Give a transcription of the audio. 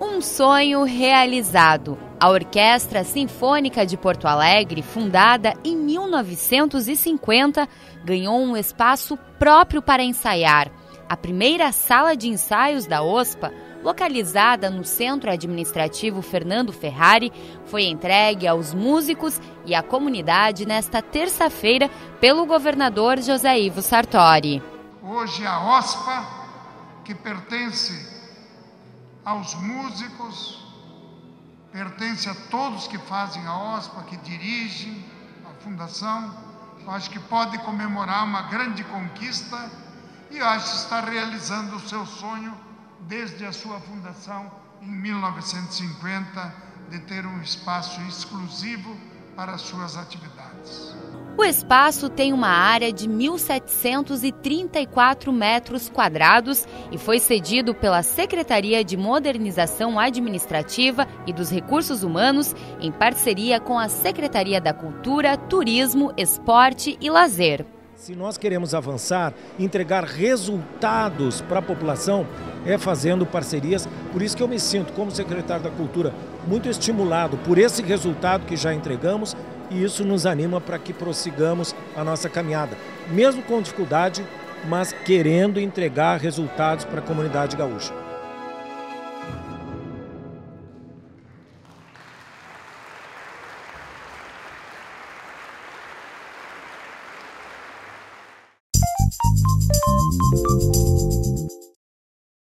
Um sonho realizado. A Orquestra Sinfônica de Porto Alegre, fundada em 1950, ganhou um espaço próprio para ensaiar. A primeira sala de ensaios da OSPA, localizada no Centro Administrativo Fernando Ferrari, foi entregue aos músicos e à comunidade nesta terça-feira pelo governador José Ivo Sartori. Hoje a OSPA, que pertence aos músicos, pertence a todos que fazem a OSPA, que dirigem a fundação. Eu acho que pode comemorar uma grande conquista e acho que está realizando o seu sonho desde a sua fundação em 1950 de ter um espaço exclusivo para as suas atividades. O espaço tem uma área de 1.734 metros quadrados e foi cedido pela Secretaria de Modernização Administrativa e dos Recursos Humanos em parceria com a Secretaria da Cultura, Turismo, Esporte e Lazer. Se nós queremos avançar, entregar resultados para a população, é fazendo parcerias. Por isso que eu me sinto, como secretário da Cultura, muito estimulado por esse resultado que já entregamos e isso nos anima para que prossigamos a nossa caminhada, mesmo com dificuldade, mas querendo entregar resultados para a comunidade gaúcha.